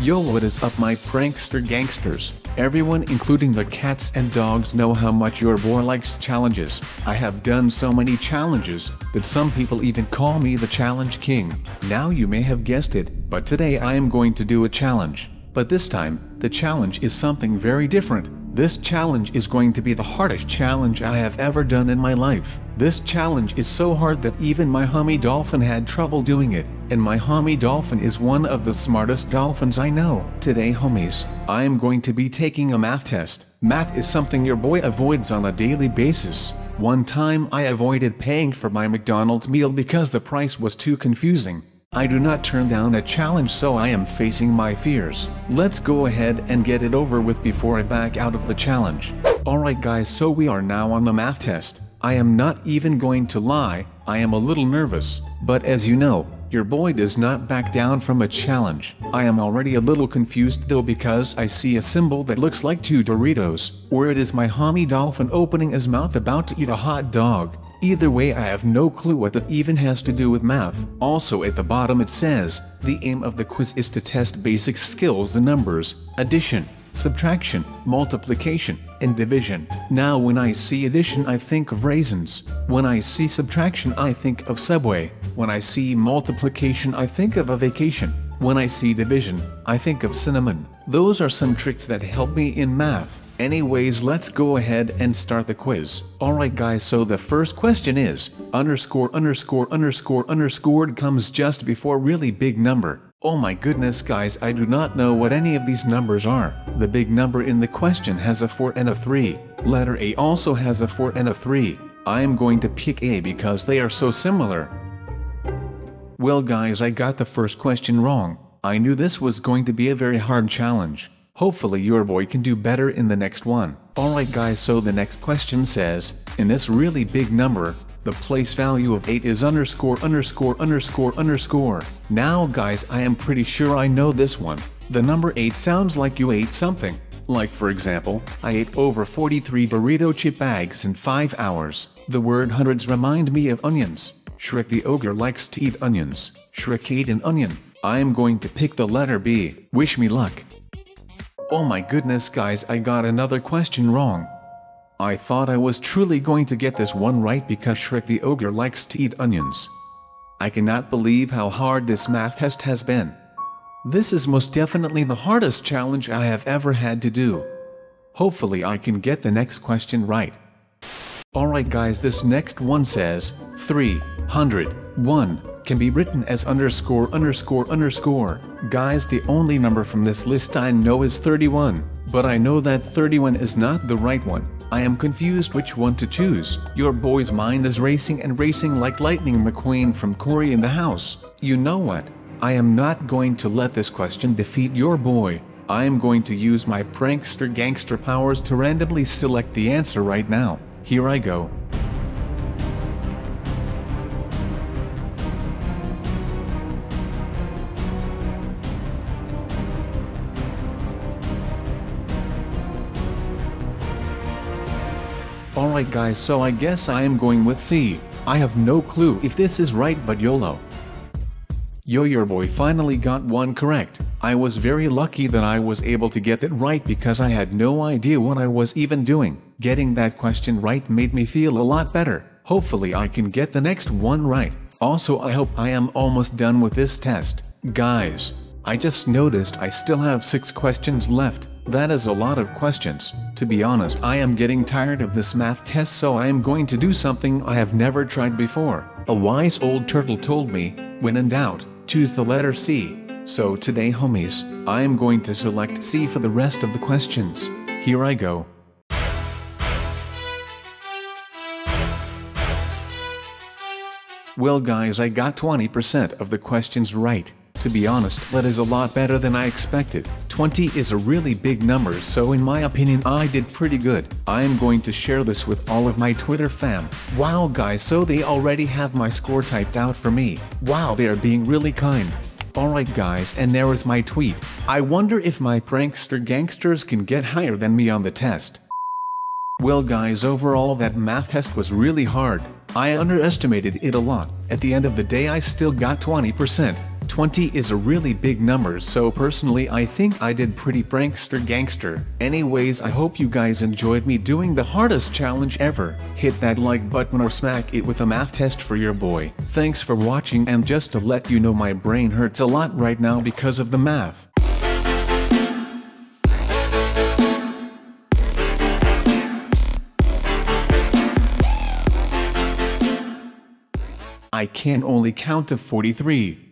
Yo what is up my prankster gangsters, everyone including the cats and dogs know how much your boy likes challenges, I have done so many challenges, that some people even call me the challenge king, now you may have guessed it, but today I am going to do a challenge, but this time, the challenge is something very different, this challenge is going to be the hardest challenge I have ever done in my life. This challenge is so hard that even my homie dolphin had trouble doing it, and my homie dolphin is one of the smartest dolphins I know. Today homies, I am going to be taking a math test. Math is something your boy avoids on a daily basis. One time I avoided paying for my McDonald's meal because the price was too confusing. I do not turn down a challenge so I am facing my fears. Let's go ahead and get it over with before I back out of the challenge. Alright guys so we are now on the math test. I am not even going to lie, I am a little nervous, but as you know, your boy does not back down from a challenge. I am already a little confused though because I see a symbol that looks like two Doritos, or it is my homie dolphin opening his mouth about to eat a hot dog. Either way I have no clue what that even has to do with math. Also at the bottom it says, the aim of the quiz is to test basic skills in numbers, addition, subtraction, multiplication, and division. Now when I see addition I think of raisins, when I see subtraction I think of Subway, when I see multiplication I think of a vacation, when I see division, I think of cinnamon. Those are some tricks that help me in math. Anyways let's go ahead and start the quiz. Alright guys so the first question is, underscore underscore underscore underscored comes just before really big number. Oh my goodness guys I do not know what any of these numbers are. The big number in the question has a 4 and a 3. Letter A also has a 4 and a 3. I am going to pick A because they are so similar. Well guys I got the first question wrong. I knew this was going to be a very hard challenge. Hopefully your boy can do better in the next one. Alright guys so the next question says, in this really big number, the place value of 8 is underscore underscore underscore underscore. Now guys I am pretty sure I know this one. The number 8 sounds like you ate something. Like for example, I ate over 43 burrito chip bags in 5 hours. The word hundreds remind me of onions. Shrek the ogre likes to eat onions. Shrek ate an onion. I am going to pick the letter B. Wish me luck. Oh my goodness guys I got another question wrong. I thought I was truly going to get this one right because Shrek the Ogre likes to eat onions. I cannot believe how hard this math test has been. This is most definitely the hardest challenge I have ever had to do. Hopefully I can get the next question right. Alright guys this next one says, 301 can be written as underscore underscore underscore. Guys the only number from this list I know is 31, but I know that 31 is not the right one. I am confused which one to choose. Your boy's mind is racing and racing like Lightning McQueen from Cory in the House. You know what? I am not going to let this question defeat your boy. I am going to use my prankster gangster powers to randomly select the answer right now. Here I go. Alright guys so I guess I am going with C. I have no clue if this is right but YOLO. Yo your boy finally got one correct. I was very lucky that I was able to get it right because I had no idea what I was even doing. Getting that question right made me feel a lot better. Hopefully I can get the next one right. Also I hope I am almost done with this test. Guys, I just noticed I still have 6 questions left. That is a lot of questions. To be honest I am getting tired of this math test so I am going to do something I have never tried before. A wise old turtle told me, when in doubt, choose the letter C. So today homies, I am going to select C for the rest of the questions. Here I go. Well guys I got 20% of the questions right. To be honest, that is a lot better than I expected. 20 is a really big number so in my opinion I did pretty good. I am going to share this with all of my Twitter fam. Wow guys so they already have my score typed out for me. Wow they are being really kind. Alright guys and there is my tweet. I wonder if my prankster gangsters can get higher than me on the test. Well guys overall that math test was really hard. I underestimated it a lot. At the end of the day I still got 20%. 20 is a really big number so personally I think I did pretty prankster gangster. Anyways I hope you guys enjoyed me doing the hardest challenge ever. Hit that like button or smack it with a math test for your boy. Thanks for watching and just to let you know my brain hurts a lot right now because of the math. I can only count to 43.